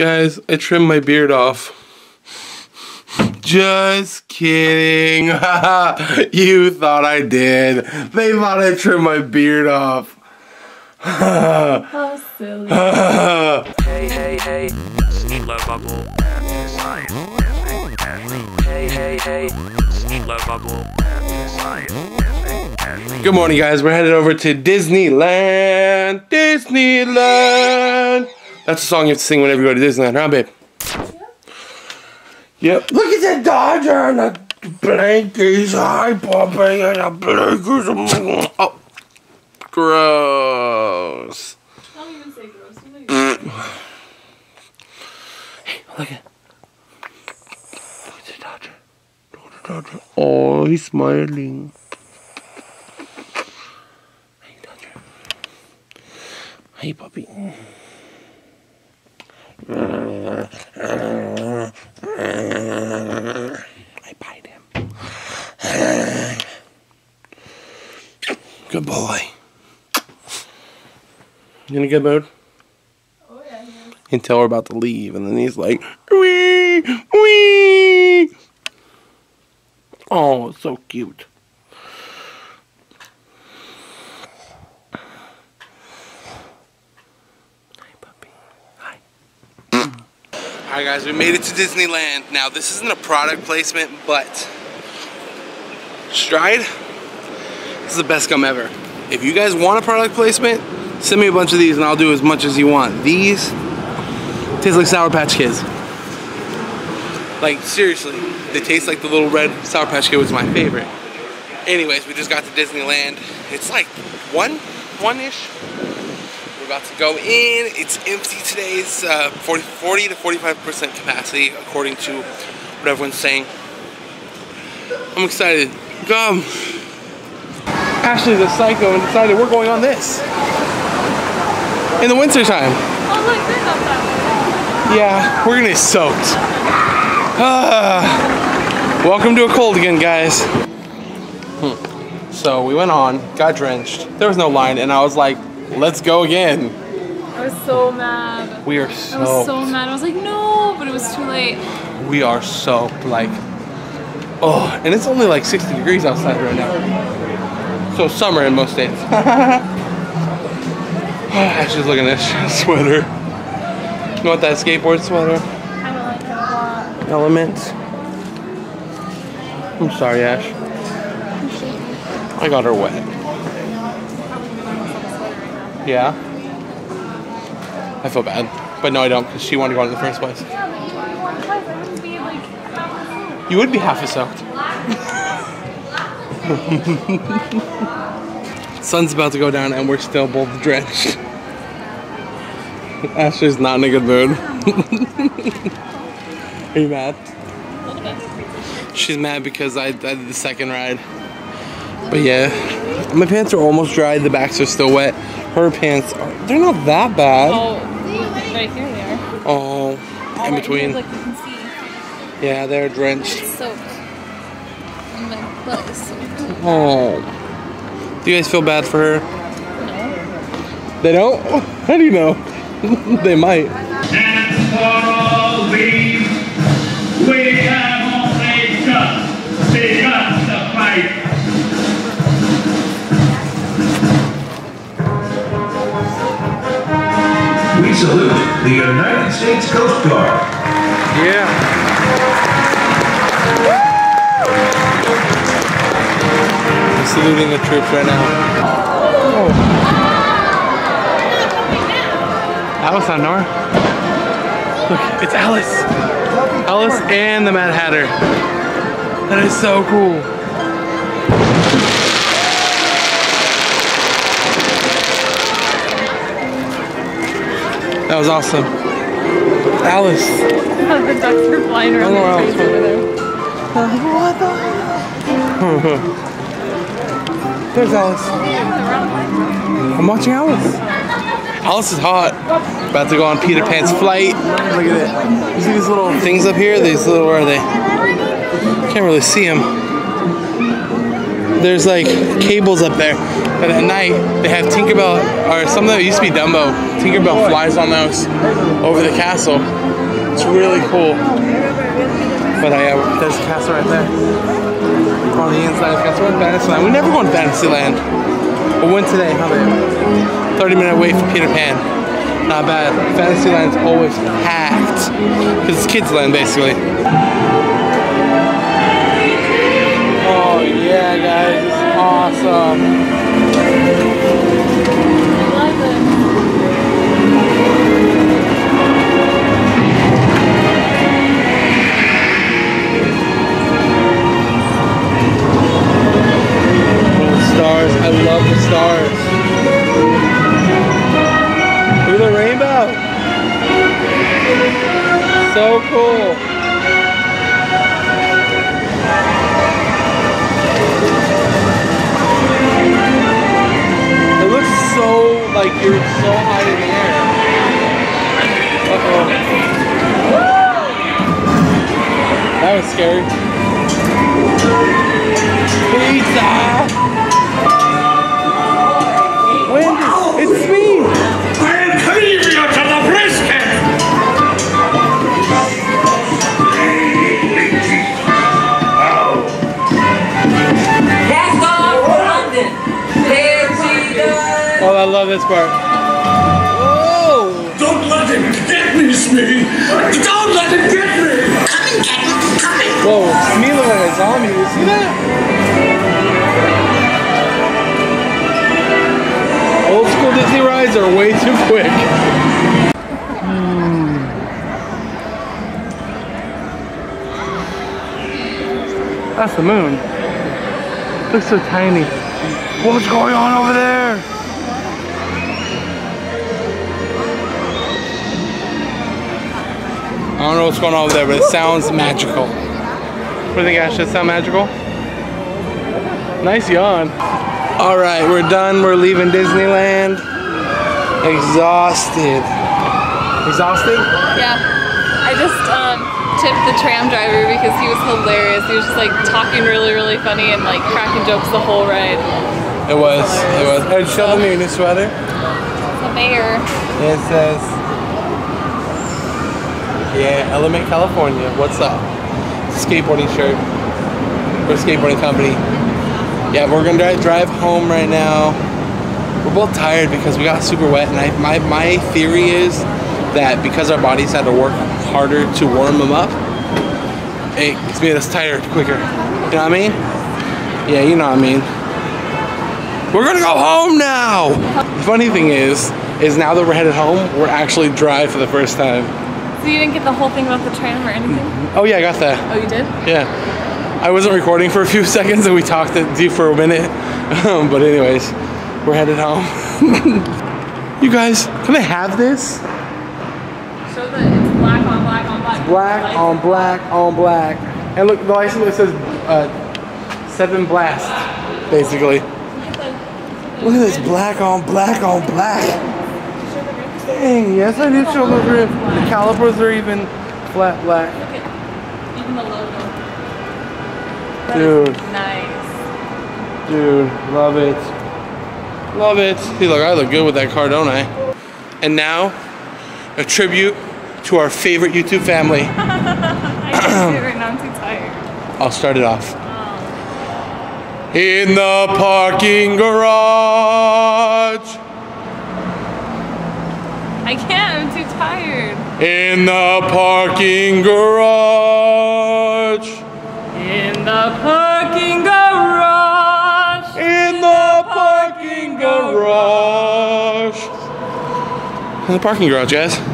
Guys, I trimmed my beard off. Just kidding. you thought I did. They thought I trimmed my beard off. How silly. Hey, hey, hey, love bubble. Hey, hey, hey, love bubble. Good morning, guys. We're headed over to Disneyland. Disneyland. That's the song you have to sing whenever you go to Disneyland, huh, babe? Yep. Look at that Dodger and the blankies. Hi, Poppy, and the blankies. Oh, gross. Don't even say gross. You know mm. Look at. Look at the Dodger. Look at the Dodger. Oh, he's smiling. Hey, Dodger. Hey, puppy. Good boy. You in a good mood? Oh yeah, he is. until we're about to leave, and then he's like, wee, wee. Oh, so cute. Hi, puppy. Hi. All right, guys, we made it to Disneyland. Now, this isn't a product placement, but Stride, this is the best gum ever. If you guys want a product placement, send me a bunch of these, and I'll do as much as you want. These taste like Sour Patch Kids. Like, seriously, they taste like the little red Sour Patch Kid was my favorite. Anyways, we just got to Disneyland. It's like one, one-ish. We're about to go in. It's empty today. It's uh, 40, 40 to 45% capacity, according to what everyone's saying. I'm excited. Come. Ashley's a psycho and decided we're going on this. In the wintertime. Oh look, that Yeah, we're gonna get soaked. Ah. welcome to a cold again, guys. Hmm. So we went on, got drenched. There was no line, and I was like, let's go again. I was so mad. We are I was so mad. I was like, no, but it was too late. we are soaked. Like, oh, and it's only like 60 degrees outside right now. So summer in most states. Ashley's looking at this sweater. You want that skateboard sweater? I don't like it a lot. Element. I'm sorry, Ash. I got her wet. Yeah. I feel bad, but no, I don't, because she wanted to go in the first place. You only want twice. I wouldn't be half the You would be half as soaked. Sun's about to go down, and we're still both drenched. Ashley's not in a good mood. Are you mad? She's mad because I, I did the second ride. But yeah, my pants are almost dry. The backs are still wet. Her pants, are, they're not that bad. Oh, right here they are. Oh, in between. Like you can see, Yeah, they're drenched. it's soaked. And my butt is soaked. Oh. Do you guys feel bad for her? No. They don't? How do you know? they might. And for all these, we have only just begun to fight. We salute the United States Coast Guard. Yeah. Saluting the troops right now. Oh. Alice on Nora. Look, it's Alice. Alice and the Mad Hatter. That is so cool. That was awesome. Alice. the ducks are flying around Oh, wow. the trees over there. There's Alice. I'm watching Alice. Alice is hot. About to go on Peter Pan's flight. Look at it. You see these little things up here? These little, where are they? Can't really see them. There's like cables up there. And at night, they have Tinkerbell, or something that used to be Dumbo. Tinkerbell flies on those over the castle. It's really cool. But I, uh, there's a castle right there. On the inside the. We're in Fantasyland. We never go in Fantasyland. But went today, huh, babe? 30 minute wait for Peter Pan. Not bad. Fantasyland's always packed. Because it's kids' land, basically. Oh, yeah, guys. Awesome. So cool. It looks so like you're so high in the air. Uh-oh. That was scary. Pizza! Wendy, it's me! I love this part. Whoa! Don't let him get me, Smee! Don't let him get me! Coming, Captain, coming! Whoa, Smee looked like a zombie. You see that? Old school Disney rides are way too quick. That's the moon. Looks so tiny. What's going on over there? I don't know what's going on over there, but it sounds magical. What do you think, Ash? Does it sound magical? Nice yawn. All right, we're done. We're leaving Disneyland. Exhausted. Exhausted? Yeah. I just um, tipped the tram driver because he was hilarious. He was just like talking really, really funny and like cracking jokes the whole ride. It was. It was. Hey, show them your new sweater. The mayor. It says, yeah, Element California. What's up? Skateboarding shirt a skateboarding company. Yeah, we're gonna drive, drive home right now. We're both tired because we got super wet, and I, my my theory is that because our bodies had to work harder to warm them up, it's made us tired quicker. You know what I mean? Yeah, you know what I mean. We're gonna go home now. The funny thing is, is now that we're headed home, we're actually dry for the first time. So you didn't get the whole thing about the tram or anything? Oh yeah, I got that. Oh, you did? Yeah. I wasn't recording for a few seconds and we talked to you for a minute. Um, but anyways, we're headed home. you guys, can I have this? Show that it's black on black on black. Black on black on black. And look, the license it says uh, seven blast, basically. Look at this black on black on black. Dang, yes I did show the rim. The calipers are even flat black. look Even the logo. That Dude. Nice. Dude, love it. Love it. See, look, I look good with that car, don't I? And now, a tribute to our favorite YouTube family. I can't do it right now. I'm too tired. I'll start it off. Oh. In the parking garage. I can't. I'm too tired. In the parking garage. In the parking garage. In the parking garage. In the parking garage, guys.